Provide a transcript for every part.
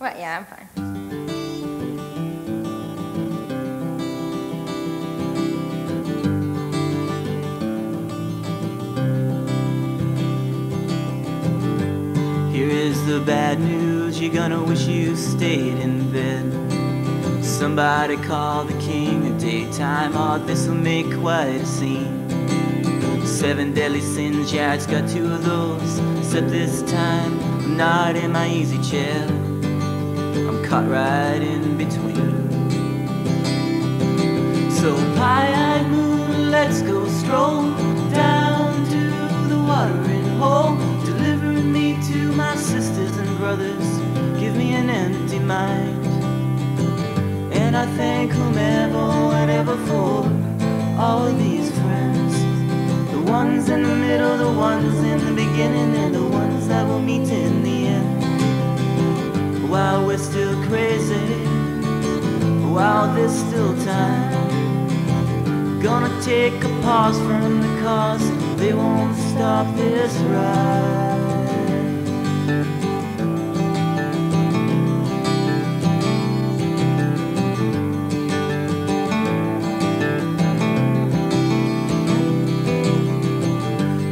Well, yeah, I'm fine. Here is the bad news, you're gonna wish you stayed in bed. Somebody call the king of daytime, oh, this'll make quite a scene. Seven deadly sins, yeah, it's got two of those. Except this time, I'm not in my easy chair. Caught right in between. So, pie-eyed moon, let's go stroll down to the watering hole. Deliver me to my sisters and brothers. Give me an empty mind. And I thank whomever, whatever for all these friends. The ones in the middle, the ones in the beginning, and the ones that will meet in the end. While we're still crazy, while there's still time. Gonna take a pause from the cause, they won't stop this ride.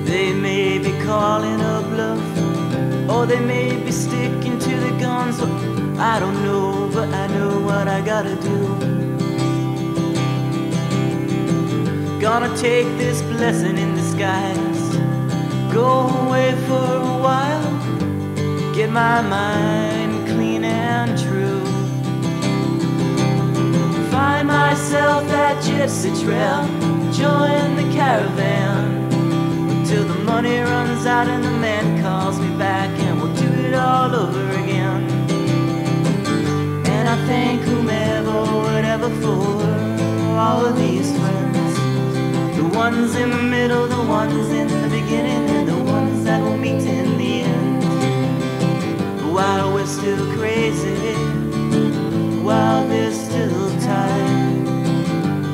They may be calling bluff, they may be sticking to the guns. I don't know, but I know what I gotta do. Gonna take this blessing in disguise, go away for a while, get my mind clean and true. Find myself that gypsy trail, join the caravan till the money runs out and the man calls me back over again. And I thank whomever, whatever for all of these friends. The ones in the middle, the ones in the beginning, and the ones that will meet in the end. While we're still crazy, while there's still time.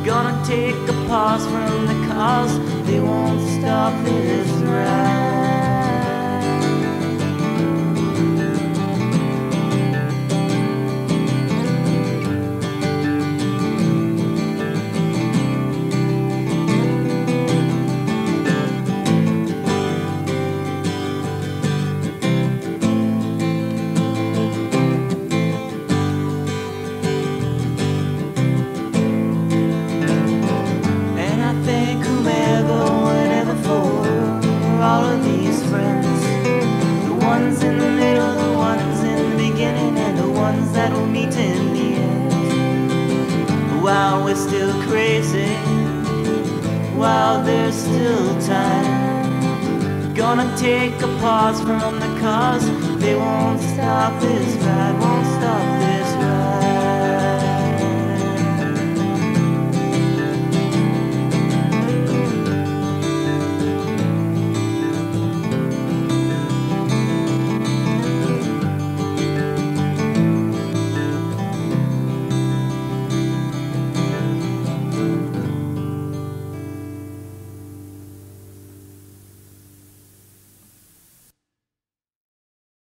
Gonna take a pause from the cause, they won't stop this ride. All of these friends. The ones in the middle, the ones in the beginning, and the ones that will meet in the end. While we're still crazy, while there's still time. Gonna take a pause from the cause, they won't stop this ride, won't stop